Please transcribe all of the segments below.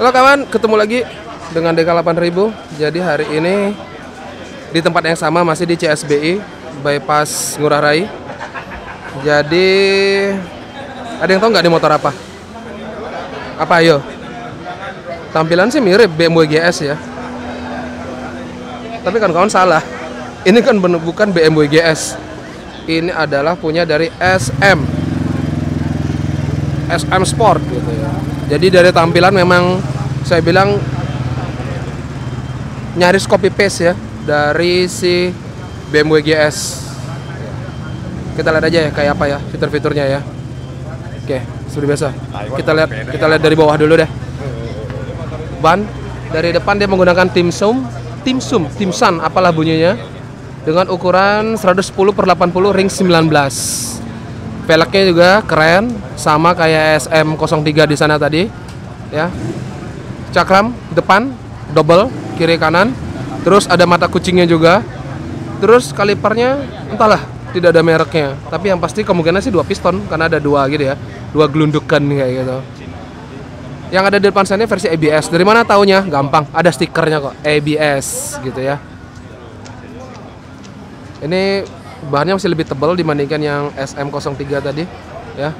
Halo kawan, ketemu lagi dengan DK 8000. Jadi hari ini di tempat yang sama masih di CSBI bypass Ngurah Rai. Jadi ada yang tahu nggak di motor apa? Apa ayo? Tampilan sih mirip BMW GS ya. Tapi kan kawan salah. Ini kan bukan BMW GS. Ini adalah punya dari SM. SM Sport gitu ya. Jadi dari tampilan memang saya bilang nyaris copy paste ya dari si BMW GS. Kita lihat aja ya kayak apa ya fitur-fiturnya ya. Oke, seperti biasa. Kita lihat kita lihat dari bawah dulu deh. Ban dari depan dia menggunakan tim sum, tim sum, tim sun apalah bunyinya dengan ukuran 110 per 80 ring 19 velgnya juga keren sama kayak SM03 di sana tadi ya. Cakram depan double kiri kanan. Terus ada mata kucingnya juga. Terus kalipernya entahlah tidak ada mereknya. Tapi yang pasti kemungkinan sih dua piston karena ada dua gitu ya. Dua gelundukan kayak gitu. Yang ada di depan sana versi ABS dari mana taunya? Gampang. Ada stikernya kok ABS gitu ya. Ini bahannya masih lebih tebal dibandingkan yang SM03 tadi. Ya.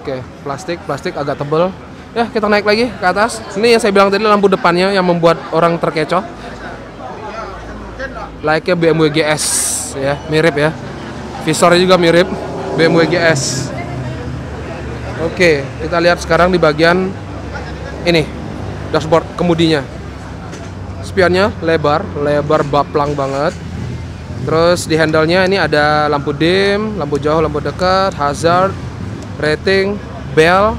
Oke plastik plastik agak tebal. Ya kita naik lagi ke atas. Ini yang saya bilang tadi lampu depannya yang membuat orang terkecoh. Like BMW GS ya mirip ya. Visornya juga mirip. BMW GS oke kita lihat sekarang di bagian ini. Dashboard kemudinya. Spionnya lebar lebar baplang banget Terus di handle-nya ini ada lampu dim, lampu jauh, lampu dekat, hazard, rating, bell,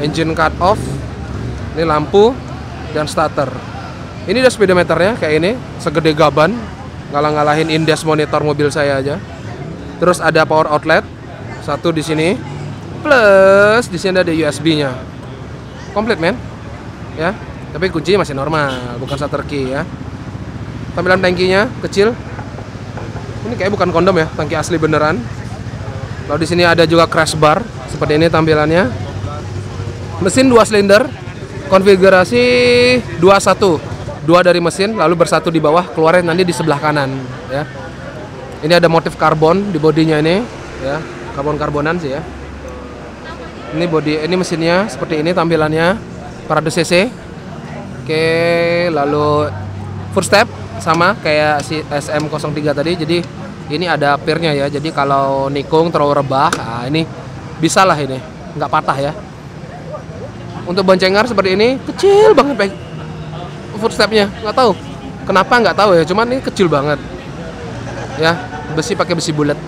engine cut off, ini lampu dan starter. Ini ada speedometernya kayak ini, segede gaban, ngalah-ngalahin indes monitor mobil saya aja. Terus ada power outlet, satu di sini, plus di sini ada USB-nya. Komplit men, ya. Tapi kunci masih normal, bukan starter key ya. Tampilan tangkinya kecil, ini kayak bukan kondom ya, tangki asli beneran. Lalu di sini ada juga crash bar seperti ini tampilannya. Mesin dua silinder, konfigurasi 21. Dua dari mesin, lalu bersatu di bawah, keluarnya nanti di sebelah kanan ya. Ini ada motif karbon di bodinya ini ya, karbon karbonan sih ya. Ini body ini mesinnya seperti ini tampilannya parade cc. Oke, lalu first step sama kayak si SM03 tadi jadi ini ada pirnya ya. Jadi kalau nikung terlalu rebah nah ini bisa lah ini nggak patah ya. Untuk boncengar seperti ini kecil banget footstepnya nggak tahu. Kenapa nggak tahu ya cuman ini kecil banget. Ya besi pakai besi bulat.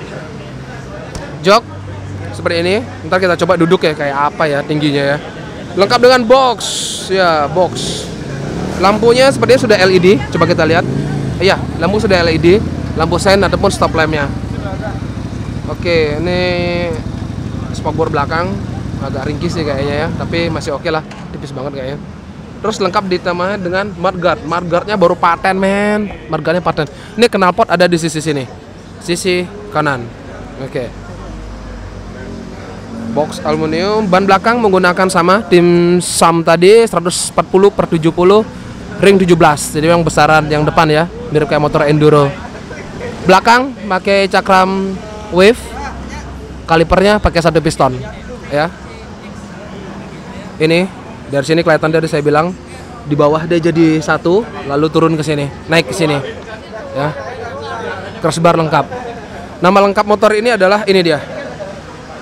Jok seperti ini. Ntar kita coba duduk ya kayak apa ya tingginya ya. Lengkap dengan box. Ya box. Lampunya sepertinya sudah LED coba kita lihat iya lampu sudah LED lampu sen ataupun stop lampnya. Oke ini spakbor belakang agak ringkis sih kayaknya ya tapi masih oke lah tipis banget kayaknya. Terus lengkap ditambah dengan mudguard mudguardnya baru paten men. Mudguardnya paten. Ini knalpot ada di sisi sini. Sisi kanan. Oke. Box aluminium. Ban belakang menggunakan sama tim SAM tadi 140 per 70 ring 17 jadi yang besaran yang depan ya mirip kayak motor enduro. Belakang pakai cakram wave kalipernya pakai satu piston ya. Ini dari sini kelihatan dari saya bilang di bawah dia jadi satu lalu turun ke sini naik ke sini ya. Crossbar lengkap. Nama lengkap motor ini adalah ini dia.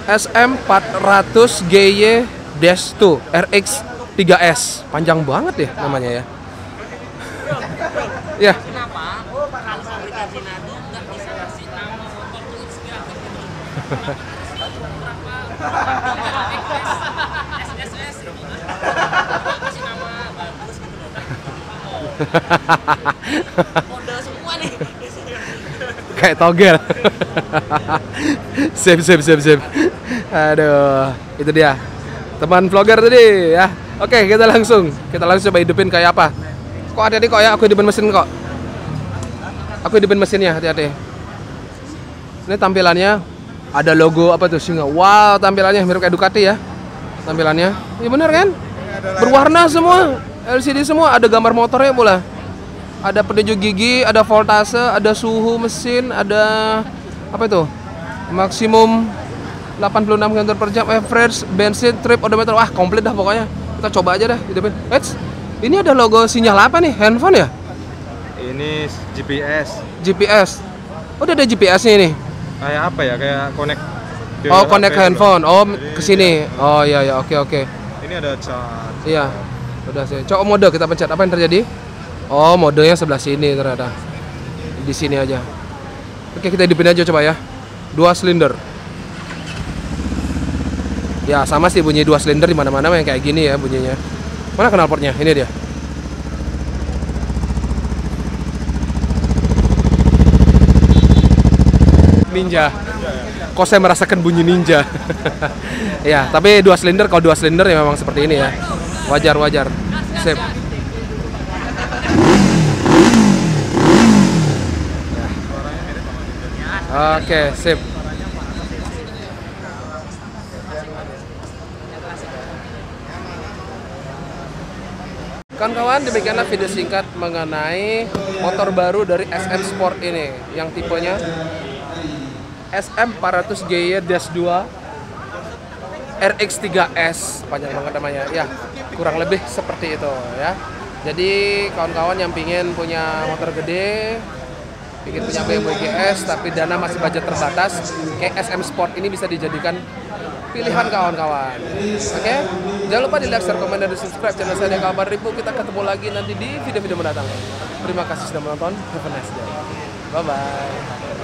SM400 GY-2 RX 3S panjang banget ya namanya ya. Ya Minado nggak bisa kasih nama motor itu inspiratif gitu? SSS nama bagus gitu loh. Model semua nih. kayak togel sip sip sip sip aduh itu dia teman vlogger tadi ya oke kita langsung kita langsung coba hidupin kayak apa kok hati-hati kok ya aku hidupin mesin kok aku hidupin mesinnya hati-hati. Ini tampilannya. Ada logo apa tuh singa? Wow tampilannya mirip kayak Ducati ya tampilannya. Iya bener kan? Berwarna semua LCD semua. Ada gambar motornya pula. Ada penunjuk gigi ada voltase ada suhu mesin ada apa itu? Maksimum 86 km per jam average bensin trip odometer. Wah komplit dah pokoknya. Kita coba aja dah hidupin. Eits, ini ada logo sinyal apa nih? Handphone ya Ini GPS. GPS oh udah ada GPS ini Kayak apa ya? Kayak connect. oh connect handphone oh Jadi, ke sini oh iya ya oke oke Ini ada charge. Iya, udah sih. Coba mode kita pencet apa yang terjadi? Oh, modenya sebelah sini ternyata. Di sini aja. Oke, kita hidupin aja coba ya. Dua silinder. Ya, sama sih bunyi dua silinder di mana-mana yang kayak gini ya bunyinya. Mana knalpotnya? Ini dia. Ninja. Kok saya merasakan bunyi ninja? ya, tapi dua silinder kalau dua silinder ya memang seperti ini ya. Wajar wajar. Sip. Oke, sip. Kawan-kawan, demikianlah video singkat mengenai motor baru dari SM Sport ini yang tipenya SM 400 GY-2 RX3S panjang banget namanya. Ya kurang lebih seperti itu ya. Jadi kawan-kawan yang pingin punya motor gede pingin punya BMW GS tapi dana masih budget terbatas kayak SM Sport ini bisa dijadikan pilihan kawan-kawan. Oke? Jangan lupa di like, share, komen, dan di subscribe channel saya. Kabar ribu kita ketemu lagi nanti di video-video mendatang. Terima kasih sudah menonton. Have a nice day. Bye bye